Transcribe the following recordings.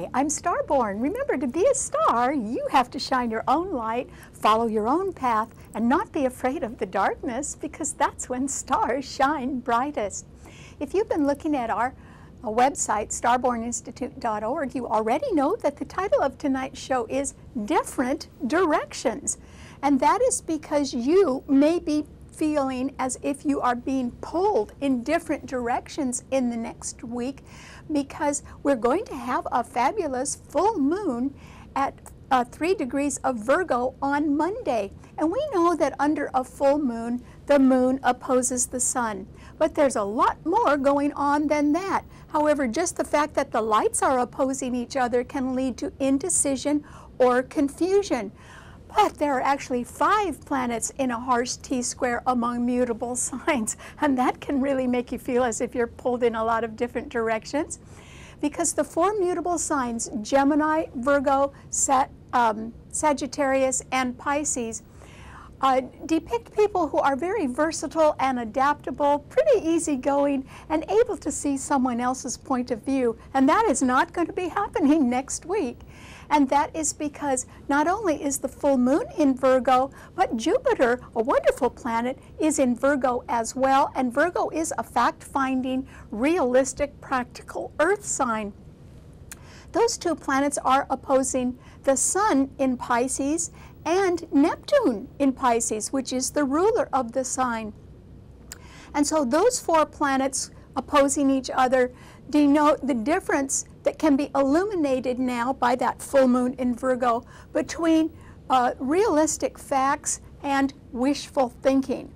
Hi, I'm Starborn. Remember, to be a star, you have to shine your own light, follow your own path, and not be afraid of the darkness because that's when stars shine brightest. If you've been looking at our uh, website, starborninstitute.org, you already know that the title of tonight's show is Different Directions. And that is because you may be feeling as if you are being pulled in different directions in the next week because we're going to have a fabulous full moon at uh, 3 degrees of Virgo on Monday. And we know that under a full moon, the moon opposes the sun. But there's a lot more going on than that. However, just the fact that the lights are opposing each other can lead to indecision or confusion. But there are actually five planets in a harsh T-square among mutable signs, and that can really make you feel as if you're pulled in a lot of different directions. Because the four mutable signs, Gemini, Virgo, Sat, um, Sagittarius, and Pisces, uh, depict people who are very versatile and adaptable, pretty easygoing, and able to see someone else's point of view. And that is not going to be happening next week. And that is because not only is the full moon in Virgo, but Jupiter, a wonderful planet, is in Virgo as well. And Virgo is a fact finding, realistic, practical earth sign. Those two planets are opposing the Sun in Pisces and Neptune in Pisces, which is the ruler of the sign. And so those four planets opposing each other denote the difference that can be illuminated now by that full moon in Virgo between uh, realistic facts and wishful thinking.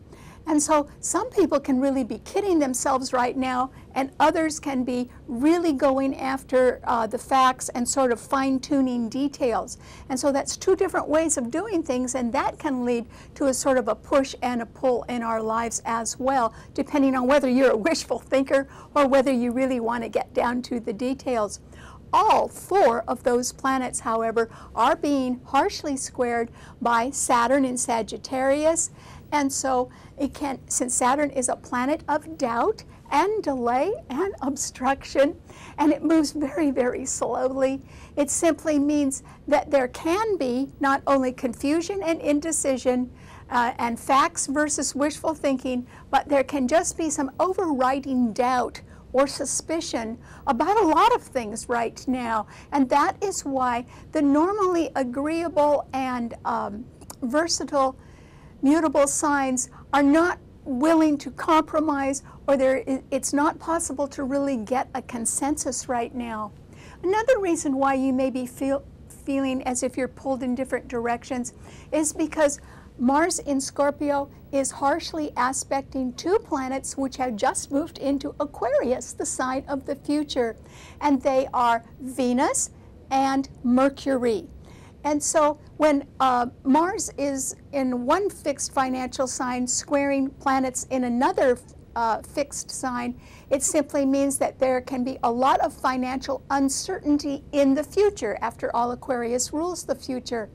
And so some people can really be kidding themselves right now, and others can be really going after uh, the facts and sort of fine tuning details. And so that's two different ways of doing things, and that can lead to a sort of a push and a pull in our lives as well, depending on whether you're a wishful thinker or whether you really want to get down to the details. All four of those planets, however, are being harshly squared by Saturn in Sagittarius. And so it can, since Saturn is a planet of doubt and delay and obstruction, and it moves very, very slowly, it simply means that there can be not only confusion and indecision uh, and facts versus wishful thinking, but there can just be some overriding doubt or suspicion about a lot of things right now. And that is why the normally agreeable and um, versatile mutable signs are not willing to compromise or it's not possible to really get a consensus right now. Another reason why you may be feel, feeling as if you're pulled in different directions is because Mars in Scorpio is harshly aspecting two planets which have just moved into Aquarius, the sign of the future, and they are Venus and Mercury. And so when uh, Mars is in one fixed financial sign squaring planets in another uh, fixed sign, it simply means that there can be a lot of financial uncertainty in the future. After all, Aquarius rules the future.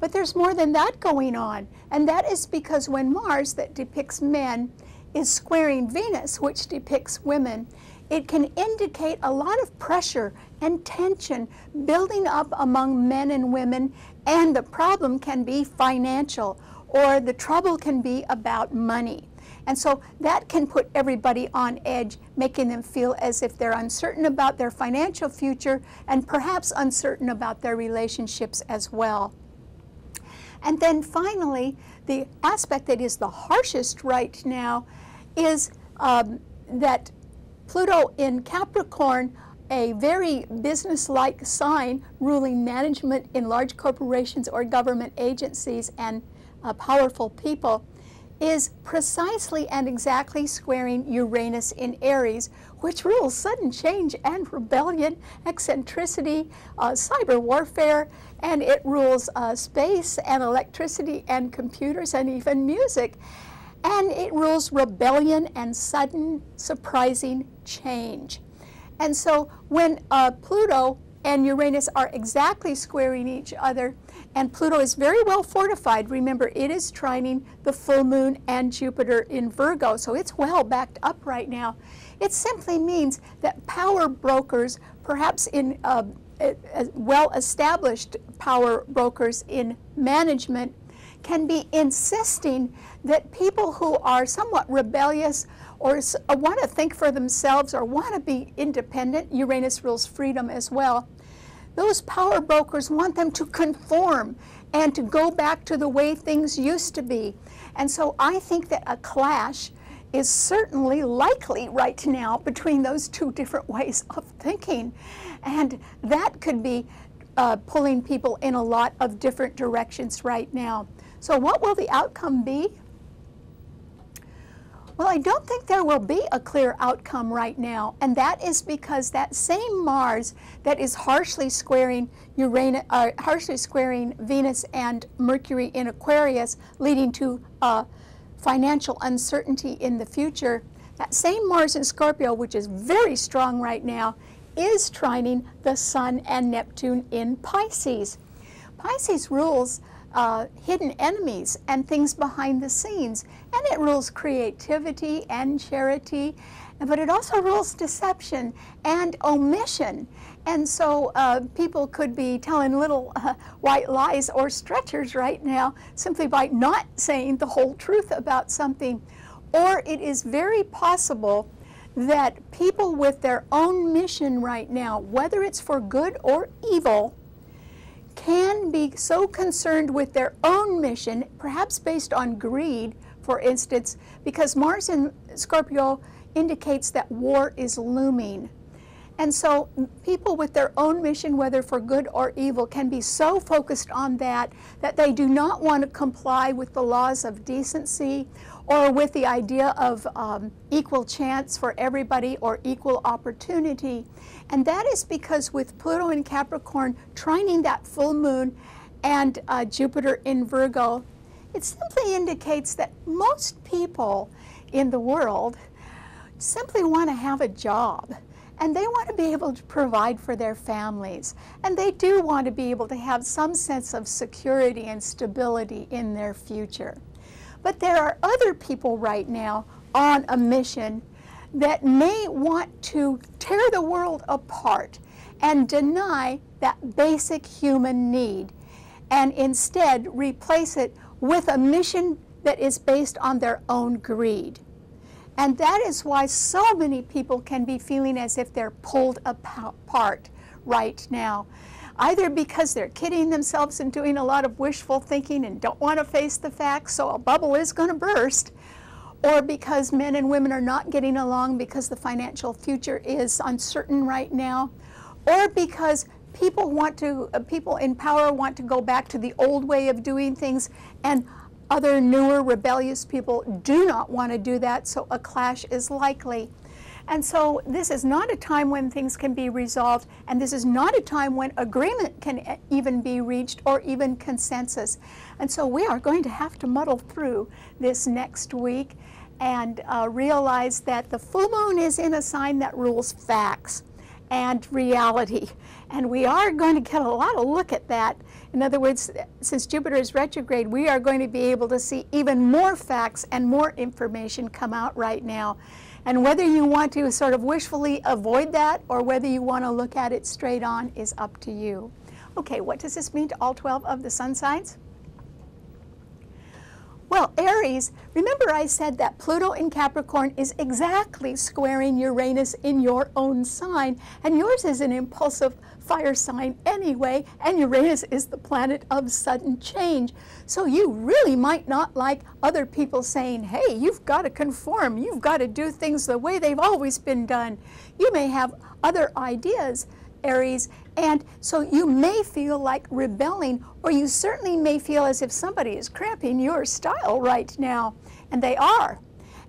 But there's more than that going on, and that is because when Mars, that depicts men, is squaring Venus, which depicts women, it can indicate a lot of pressure and tension building up among men and women, and the problem can be financial or the trouble can be about money. And so that can put everybody on edge, making them feel as if they're uncertain about their financial future and perhaps uncertain about their relationships as well. And then finally, the aspect that is the harshest right now is um, that Pluto in Capricorn, a very business-like sign ruling management in large corporations or government agencies and uh, powerful people, is precisely and exactly squaring Uranus in Aries, which rules sudden change and rebellion, eccentricity, uh, cyber warfare, and it rules uh, space and electricity and computers and even music. And it rules rebellion and sudden, surprising change. And so when uh, Pluto and Uranus are exactly squaring each other, and Pluto is very well fortified. Remember, it is trining the full moon and Jupiter in Virgo, so it's well backed up right now. It simply means that power brokers, perhaps in uh, well-established power brokers in management can be insisting that people who are somewhat rebellious or want to think for themselves or want to be independent, Uranus rules freedom as well, those power brokers want them to conform and to go back to the way things used to be. And so I think that a clash is certainly likely right now between those two different ways of thinking. And that could be uh, pulling people in a lot of different directions right now. So what will the outcome be? Well, I don't think there will be a clear outcome right now, and that is because that same Mars that is harshly squaring Uranus, uh, harshly squaring Venus and Mercury in Aquarius, leading to uh, financial uncertainty in the future. That same Mars in Scorpio, which is very strong right now, is trining the Sun and Neptune in Pisces. Pisces rules uh, hidden enemies and things behind the scenes. And it rules creativity and charity, but it also rules deception and omission. And so uh, people could be telling little uh, white lies or stretchers right now simply by not saying the whole truth about something. Or it is very possible that people with their own mission right now, whether it's for good or evil, can be so concerned with their own mission, perhaps based on greed, for instance, because Mars in Scorpio indicates that war is looming. And so people with their own mission, whether for good or evil, can be so focused on that that they do not want to comply with the laws of decency or with the idea of um, equal chance for everybody or equal opportunity. And that is because with Pluto in Capricorn trining that full moon and uh, Jupiter in Virgo, it simply indicates that most people in the world simply want to have a job and they want to be able to provide for their families. And they do want to be able to have some sense of security and stability in their future. But there are other people right now on a mission that may want to tear the world apart and deny that basic human need and instead replace it with a mission that is based on their own greed. And that is why so many people can be feeling as if they're pulled apart right now. Either because they're kidding themselves and doing a lot of wishful thinking and don't want to face the facts, so a bubble is going to burst, or because men and women are not getting along because the financial future is uncertain right now, or because people want to, uh, people in power want to go back to the old way of doing things, and other newer rebellious people do not want to do that, so a clash is likely. And so this is not a time when things can be resolved, and this is not a time when agreement can even be reached or even consensus. And so we are going to have to muddle through this next week and uh, realize that the full moon is in a sign that rules facts and reality. And we are going to get a lot of look at that. In other words, since Jupiter is retrograde, we are going to be able to see even more facts and more information come out right now. And whether you want to sort of wishfully avoid that or whether you want to look at it straight on is up to you. Okay, what does this mean to all 12 of the sun signs? Well, Aries, remember I said that Pluto in Capricorn is exactly squaring Uranus in your own sign, and yours is an impulsive fire sign anyway, and Uranus is the planet of sudden change. So you really might not like other people saying, hey, you've got to conform, you've got to do things the way they've always been done. You may have other ideas, Aries, and so you may feel like rebelling, or you certainly may feel as if somebody is cramping your style right now, and they are.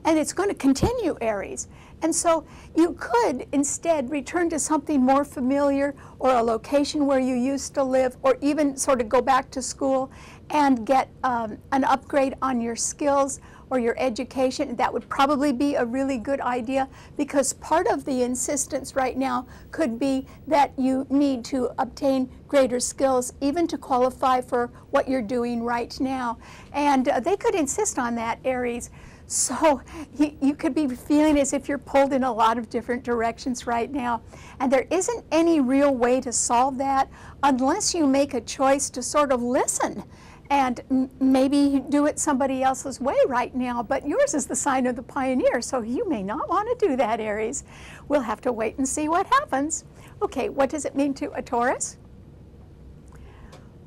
And it's going to continue, Aries. And so you could instead return to something more familiar or a location where you used to live, or even sort of go back to school and get um, an upgrade on your skills or your education, that would probably be a really good idea because part of the insistence right now could be that you need to obtain greater skills even to qualify for what you're doing right now. And uh, they could insist on that, Aries. So you, you, could be feeling as if you're pulled in a lot of different directions right now. And there isn't any real way to solve that unless you make a choice to sort of listen and maybe do it somebody else's way right now. But yours is the sign of the pioneer, so you may not want to do that, Aries. We'll have to wait and see what happens. Okay, what does it mean to a Taurus?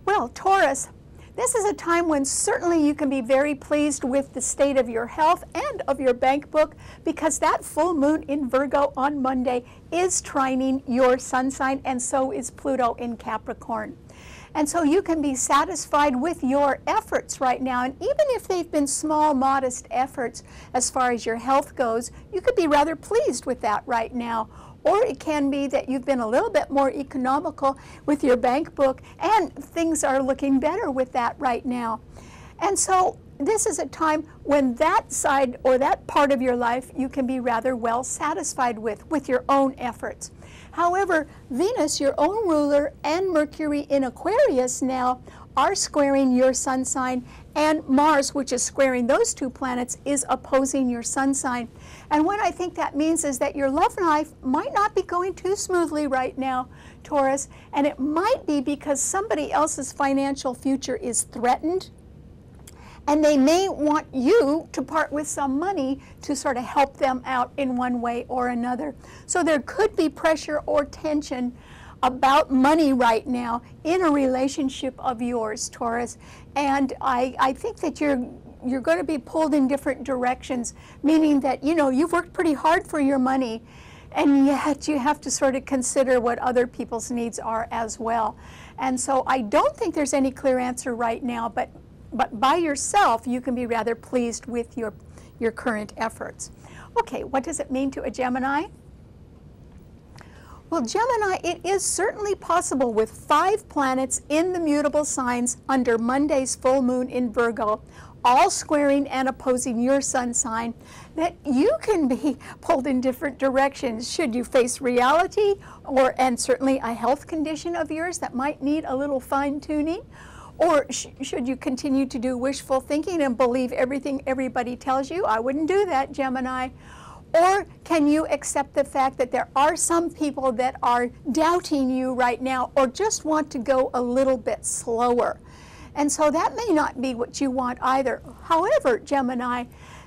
Well, Taurus, this is a time when certainly you can be very pleased with the state of your health and of your bank book because that full moon in Virgo on Monday is trining your sun sign and so is Pluto in Capricorn. And so you can be satisfied with your efforts right now. And even if they've been small, modest efforts as far as your health goes, you could be rather pleased with that right now. Or it can be that you've been a little bit more economical with your bank book and things are looking better with that right now. And so this is a time when that side or that part of your life you can be rather well satisfied with, with your own efforts. However, Venus, your own ruler, and Mercury in Aquarius now are squaring your sun sign, and Mars, which is squaring those two planets, is opposing your sun sign. And what I think that means is that your love life might not be going too smoothly right now, Taurus, and it might be because somebody else's financial future is threatened. And they may want you to part with some money to sort of help them out in one way or another. So there could be pressure or tension about money right now in a relationship of yours, Taurus. And I, I think that you're you're going to be pulled in different directions, meaning that, you know, you've worked pretty hard for your money, and yet you have to sort of consider what other people's needs are as well. And so I don't think there's any clear answer right now, but, but by yourself, you can be rather pleased with your, your current efforts. Okay, what does it mean to a Gemini? Well, Gemini, it is certainly possible with five planets in the mutable signs under Monday's full moon in Virgo, all squaring and opposing your sun sign, that you can be pulled in different directions should you face reality or, and certainly a health condition of yours that might need a little fine tuning. Or sh should you continue to do wishful thinking and believe everything everybody tells you? I wouldn't do that, Gemini. Or can you accept the fact that there are some people that are doubting you right now or just want to go a little bit slower? And so that may not be what you want either. However, Gemini,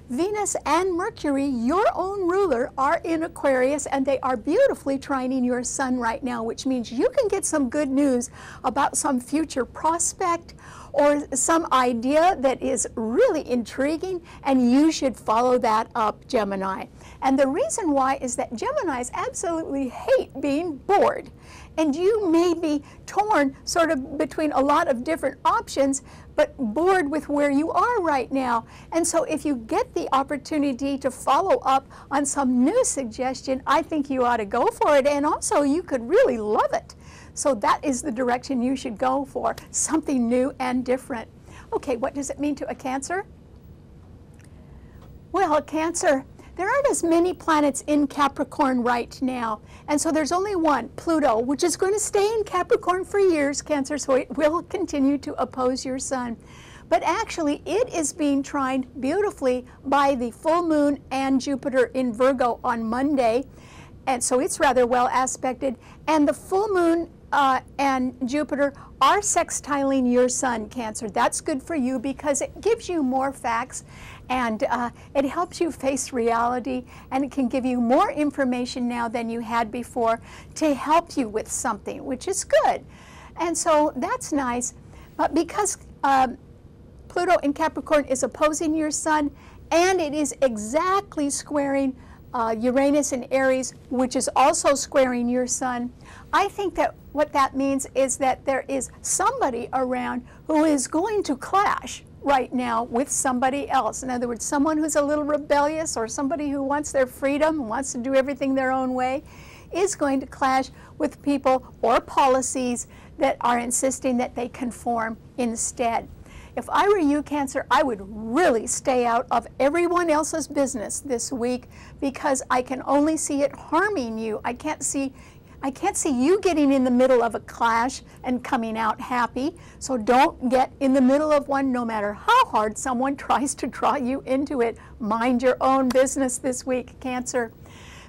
Venus and Mercury, your own ruler, are in Aquarius and they are beautifully trining your sun right now, which means you can get some good news about some future prospect or some idea that is really intriguing and you should follow that up, Gemini. And the reason why is that Geminis absolutely hate being bored. And you may be torn sort of between a lot of different options, but bored with where you are right now. And so if you get the opportunity to follow up on some new suggestion, I think you ought to go for it. And also you could really love it. So that is the direction you should go for, something new and different. Okay, what does it mean to a Cancer? Well, a Cancer, there aren't as many planets in Capricorn right now. And so there's only one, Pluto, which is going to stay in Capricorn for years, Cancer, so it will continue to oppose your sun. But actually, it is being trined beautifully by the full moon and Jupiter in Virgo on Monday. And so it's rather well aspected. And the full moon uh, and Jupiter are sextiling your sun, Cancer. That's good for you because it gives you more facts and uh, it helps you face reality and it can give you more information now than you had before to help you with something, which is good. And so that's nice. But because um, Pluto in Capricorn is opposing your sun and it is exactly squaring uh, Uranus in Aries, which is also squaring your sun, I think that what that means is that there is somebody around who is going to clash right now with somebody else. In other words, someone who's a little rebellious or somebody who wants their freedom, wants to do everything their own way, is going to clash with people or policies that are insisting that they conform instead. If I were you, Cancer, I would really stay out of everyone else's business this week because I can only see it harming you. I can't see I can't see you getting in the middle of a clash and coming out happy. So don't get in the middle of one no matter how hard someone tries to draw you into it. Mind your own business this week, Cancer.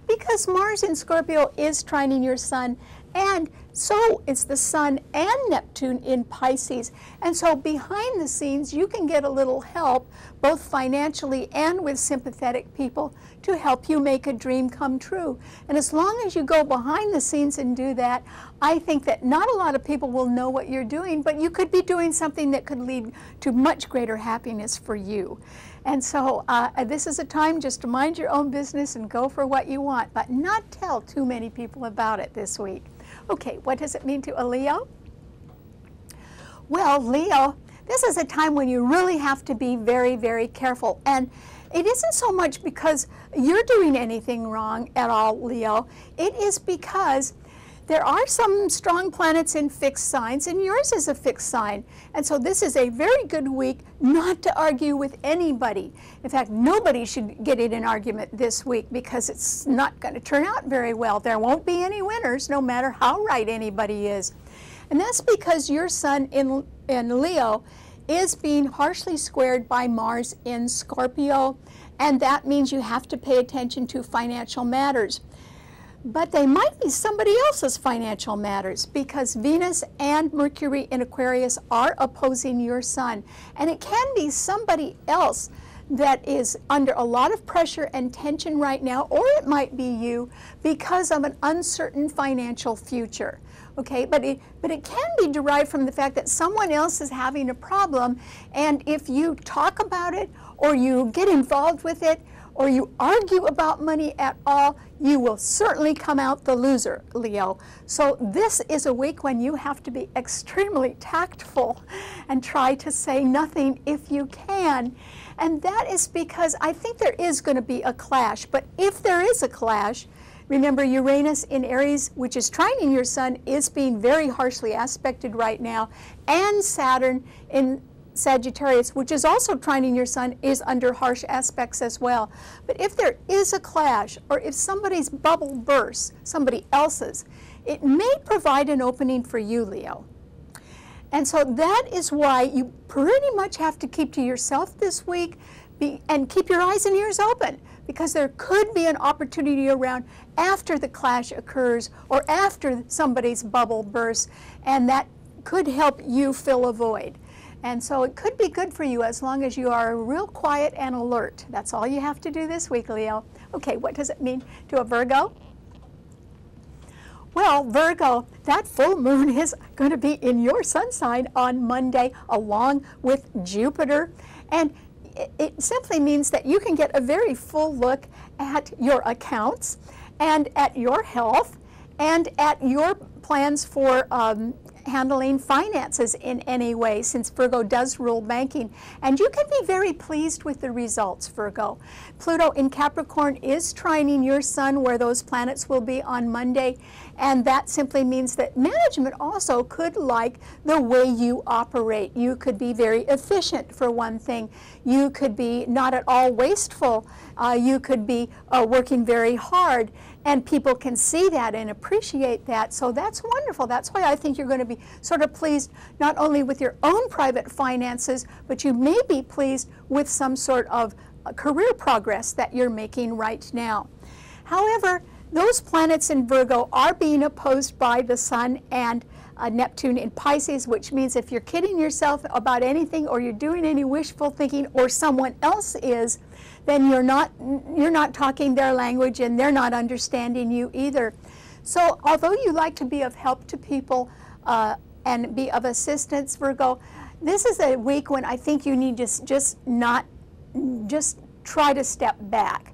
Because Mars in Scorpio is trining your sun and so is the Sun and Neptune in Pisces. And so behind the scenes, you can get a little help, both financially and with sympathetic people, to help you make a dream come true. And as long as you go behind the scenes and do that, I think that not a lot of people will know what you're doing, but you could be doing something that could lead to much greater happiness for you. And so uh, this is a time just to mind your own business and go for what you want, but not tell too many people about it this week. Okay, what does it mean to a Leo? Well, Leo, this is a time when you really have to be very, very careful. And it isn't so much because you're doing anything wrong at all, Leo. It is because there are some strong planets in fixed signs, and yours is a fixed sign. And so this is a very good week not to argue with anybody. In fact, nobody should get in an argument this week because it's not going to turn out very well. There won't be any winners, no matter how right anybody is. And that's because your sun in, in Leo is being harshly squared by Mars in Scorpio, and that means you have to pay attention to financial matters but they might be somebody else's financial matters because Venus and Mercury in Aquarius are opposing your sun. And it can be somebody else that is under a lot of pressure and tension right now, or it might be you because of an uncertain financial future. Okay, but it, but it can be derived from the fact that someone else is having a problem, and if you talk about it or you get involved with it, or you argue about money at all, you will certainly come out the loser, Leo. So this is a week when you have to be extremely tactful and try to say nothing if you can. And that is because I think there is going to be a clash. But if there is a clash, remember Uranus in Aries, which is trining your sun, is being very harshly aspected right now, and Saturn in Sagittarius, which is also trining your sun, is under harsh aspects as well. But if there is a clash, or if somebody's bubble bursts, somebody else's, it may provide an opening for you, Leo. And so that is why you pretty much have to keep to yourself this week be, and keep your eyes and ears open because there could be an opportunity around after the clash occurs or after somebody's bubble bursts, and that could help you fill a void. And so it could be good for you as long as you are real quiet and alert. That's all you have to do this week, Leo. Okay, what does it mean to a Virgo? Well, Virgo, that full moon is going to be in your sun sign on Monday along with Jupiter. And it, simply means that you can get a very full look at your accounts and at your health and at your plans for um, handling finances in any way since Virgo does rule banking. And you can be very pleased with the results, Virgo. Pluto in Capricorn is trining your sun where those planets will be on Monday. And that simply means that management also could like the way you operate. You could be very efficient for one thing. You could be not at all wasteful. Uh, you could be uh, working very hard and people can see that and appreciate that. So that's wonderful. That's why I think you're going to be sort of pleased not only with your own private finances, but you may be pleased with some sort of uh, career progress that you're making right now. However, those planets in Virgo are being opposed by the Sun and uh, Neptune in Pisces, which means if you're kidding yourself about anything or you're doing any wishful thinking or someone else is, then you're not, you're not talking their language and they're not understanding you either. So although you like to be of help to people uh, and be of assistance, Virgo, this is a week when I think you need to just not, just try to step back.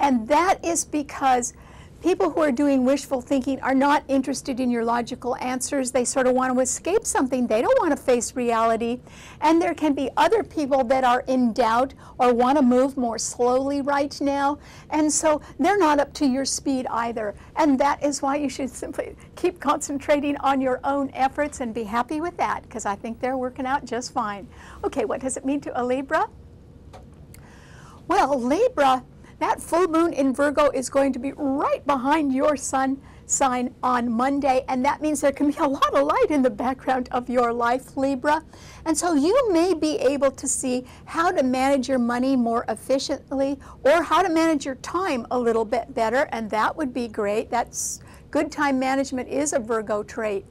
And that is because people who are doing wishful thinking are not interested in your logical answers. They sort of want to escape something. They don't want to face reality. And there can be other people that are in doubt or want to move more slowly right now. And so they're not up to your speed either. And that is why you should simply keep concentrating on your own efforts and be happy with that because I think they're working out just fine. Okay, what does it mean to a Libra? Well, Libra That full moon in Virgo is going to be right behind your sun sign on Monday, and that means there can be a lot of light in the background of your life, Libra. And so you may be able to see how to manage your money more efficiently or how to manage your time a little bit better, and that would be great. That's good time management is a Virgo trait.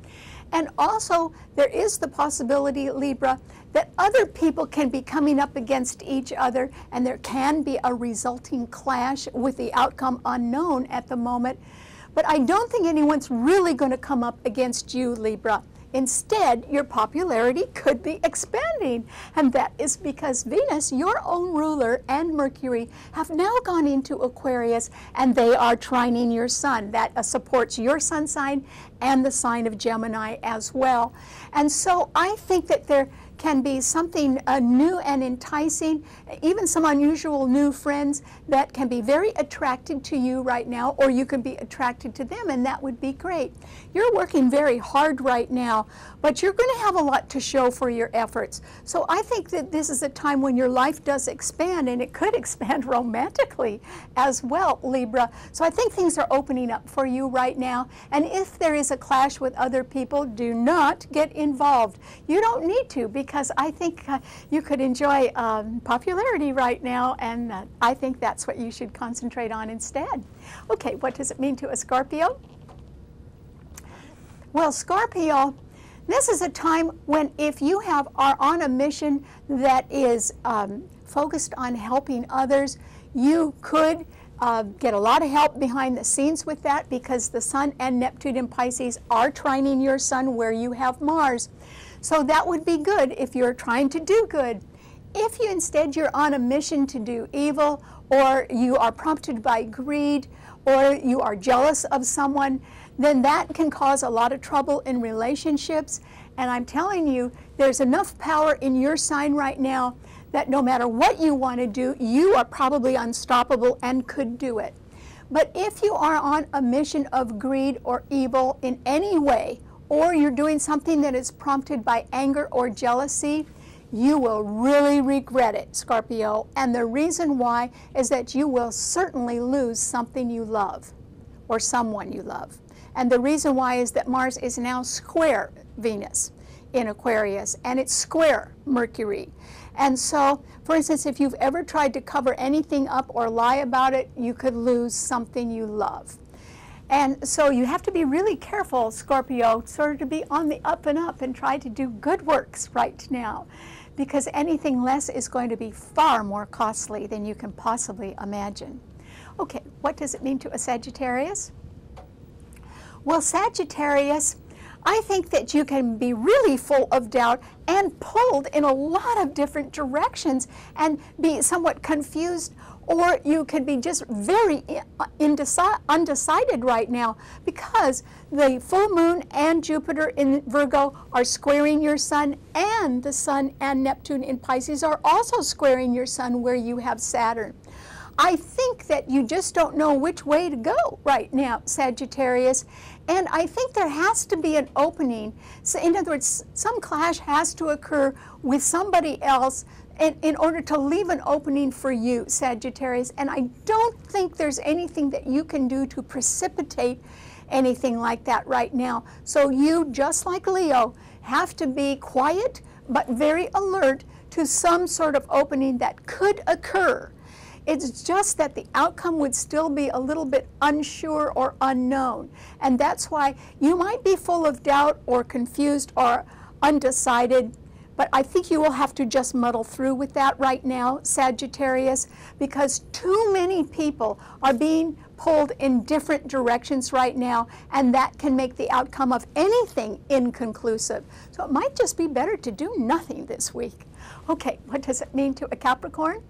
And also, there is the possibility, Libra, that other people can be coming up against each other, and there can be a resulting clash with the outcome unknown at the moment. But I don't think anyone's really going to come up against you, Libra. Instead, your popularity could be expanding, and that is because Venus, your own ruler, and Mercury have now gone into Aquarius, and they are trining your sun. That uh, supports your sun sign and the sign of Gemini as well. And so I think that there can be something uh, new and enticing, even some unusual new friends that can be very attracted to you right now, or you can be attracted to them, and that would be great. You're working very hard right now, but you're going to have a lot to show for your efforts. So I think that this is a time when your life does expand, and it could expand romantically as well, Libra. So I think things are opening up for you right now, and if there is a clash with other people, do not get involved. You don't need to because I think uh, you could enjoy um, popularity right now, and uh, I think that's what you should concentrate on instead. Okay, what does it mean to a Scorpio? Well, Scorpio, this is a time when if you have are on a mission that is um, focused on helping others, you could uh, get a lot of help behind the scenes with that because the Sun and Neptune in Pisces are trining your Sun where you have Mars. So that would be good if you're trying to do good. If you instead you're on a mission to do evil, or you are prompted by greed, or you are jealous of someone, then that can cause a lot of trouble in relationships. And I'm telling you, there's enough power in your sign right now that no matter what you want to do, you are probably unstoppable and could do it. But if you are on a mission of greed or evil in any way, or you're doing something that is prompted by anger or jealousy, you will really regret it, Scorpio. And the reason why is that you will certainly lose something you love or someone you love. And the reason why is that Mars is now square Venus in Aquarius and it's square Mercury. And so, for instance, if you've ever tried to cover anything up or lie about it, you could lose something you love. And so you have to be really careful, Scorpio, sort of to be on the up and up and try to do good works right now because anything less is going to be far more costly than you can possibly imagine. Okay, what does it mean to a Sagittarius? Well, Sagittarius, I think that you can be really full of doubt and pulled in a lot of different directions and be somewhat confused or you could be just very uh, undecided right now because the full moon and Jupiter in Virgo are squaring your sun and the sun and Neptune in Pisces are also squaring your sun where you have Saturn. I think that you just don't know which way to go right now, Sagittarius. And I think there has to be an opening. So in other words, some clash has to occur with somebody else in, in order to leave an opening for you, Sagittarius. And I don't think there's anything that you can do to precipitate anything like that right now. So you, just like Leo, have to be quiet but very alert to some sort of opening that could occur. It's just that the outcome would still be a little bit unsure or unknown. And that's why you might be full of doubt or confused or undecided but I think you will have to just muddle through with that right now, Sagittarius, because too many people are being pulled in different directions right now, and that can make the outcome of anything inconclusive. So it might just be better to do nothing this week. Okay, what does it mean to a Capricorn?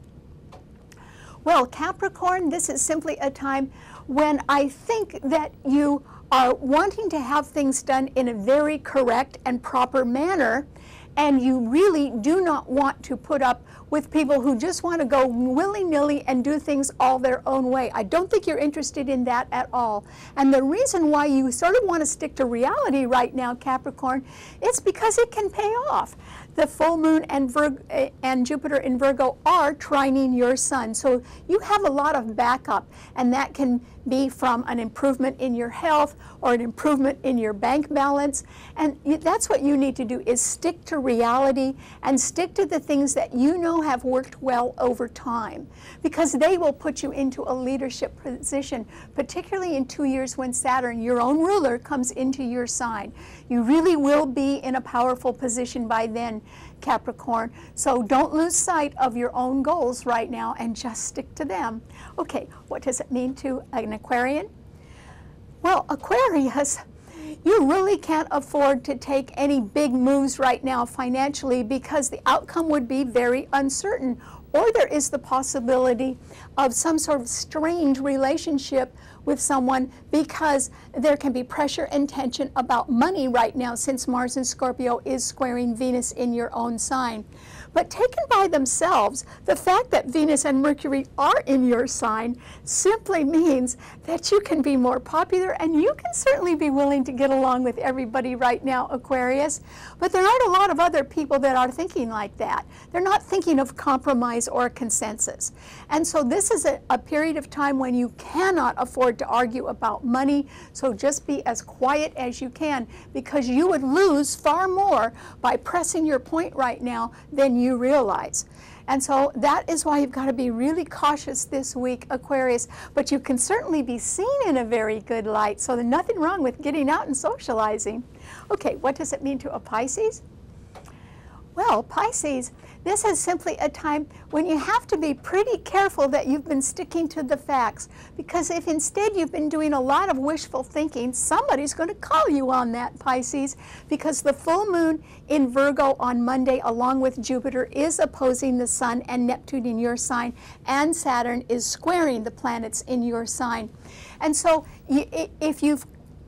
Well, Capricorn, this is simply a time when I think that you are wanting to have things done in a very correct and proper manner, and you really do not want to put up with people who just want to go willy-nilly and do things all their own way. I don't think you're interested in that at all. And the reason why you sort of want to stick to reality right now, Capricorn, it's because it can pay off. The full moon and, Vir eh, and Jupiter in Virgo are trining your sun. So you have a lot of backup, and that can be from an improvement in your health or an improvement in your bank balance. And that's what you need to do is stick to reality and stick to the things that you know have worked well over time because they will put you into a leadership position, particularly in two years when Saturn, your own ruler, comes into your sign. You really will be in a powerful position by then, Capricorn. So don't lose sight of your own goals right now and just stick to them. Okay, what does it mean to an Aquarian? Well, Aquarius, you really can't afford to take any big moves right now financially because the outcome would be very uncertain. Or there is the possibility of some sort of strange relationship with someone because there can be pressure and tension about money right now since Mars in Scorpio is squaring Venus in your own sign. But taken by themselves, the fact that Venus and Mercury are in your sign simply means that you can be more popular and you can certainly be willing to get along with everybody right now, Aquarius. But there aren't a lot of other people that are thinking like that. They're not thinking of compromise or consensus. And so this is a, a period of time when you cannot afford to argue about money. So just be as quiet as you can because you would lose far more by pressing your point right now than you realize. And so that is why you've got to be really cautious this week, Aquarius. But you can certainly be seen in a very good light, so there's nothing wrong with getting out and socializing. Okay, what does it mean to a Pisces? Well, Pisces, this is simply a time when you have to be pretty careful that you've been sticking to the facts because if instead you've been doing a lot of wishful thinking, somebody's going to call you on that, Pisces, because the full moon in Virgo on Monday along with Jupiter is opposing the Sun and Neptune in your sign and Saturn is squaring the planets in your sign. And so if you've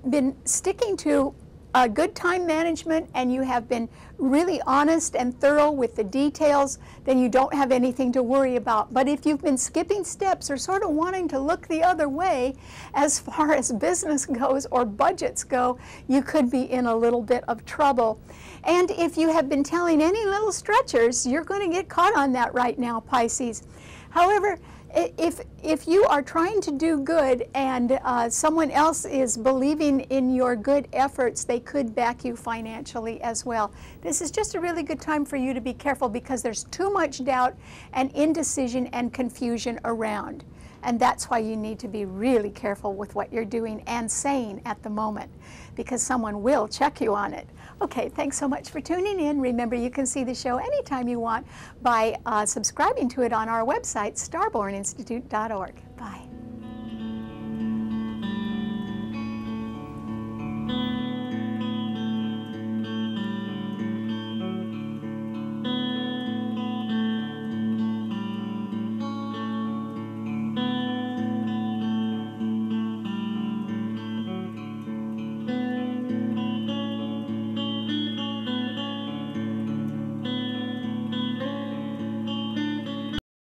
been sticking to uh, good time management and you have been really honest and thorough with the details, then you don't have anything to worry about. But if you've been skipping steps or sort of wanting to look the other way as far as business goes or budgets go, you could be in a little bit of trouble. And if you have been telling any little stretchers, you're going to get caught on that right now, Pisces. However, if, if you are trying to do good and uh, someone else is believing in your good efforts, they could back you financially as well. This is just a really good time for you to be careful because there's too much doubt and indecision and confusion around. And that's why you need to be really careful with what you're doing and saying at the moment because someone will check you on it. Okay, thanks so much for tuning in. Remember, you can see the show anytime you want by uh, subscribing to it on our website, starborninstitute.org. Bye.